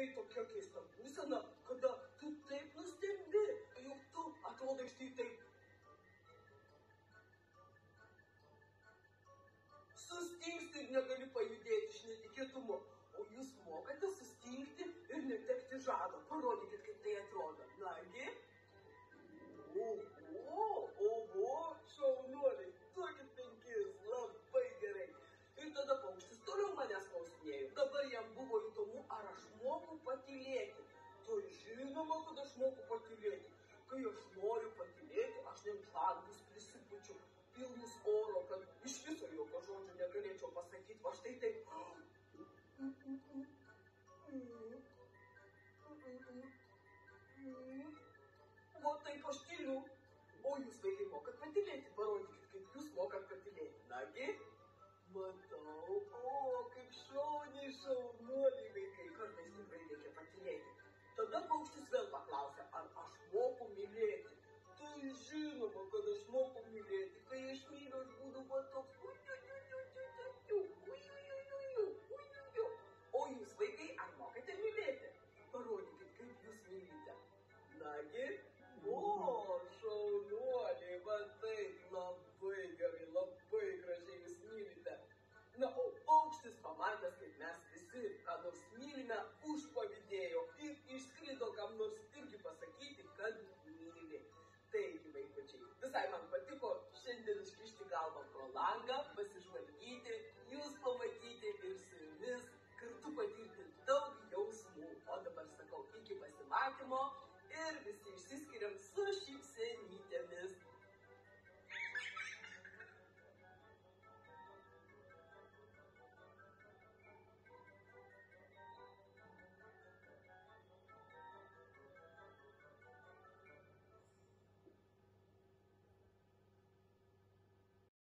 peito que eu questão. Isso não, quando tu tem žinoma, kad aš moku patylėti. Kai aš noriu patylėti, aš net žandus prisipučiu pilnus oro, kad iš viso jokio žodžio negalėčiau pasakyti. O štai taip. O taip aš tyliu. O jūs vaikai mokat patylėti, mylite. Nagi, o, šaunuoliai, va taip, labai gerai, labai gražiai jūs mylite. Na, o paukštis pamatęs, kaip mes visi, ką nors mylime, užpavydėjo ir išskrido kam nors irgi pasakyti, kad myli. Taigi, vaikučiai, visai man patiko šiandien iškišti galvą pro langą, pasižvalgyti, 什么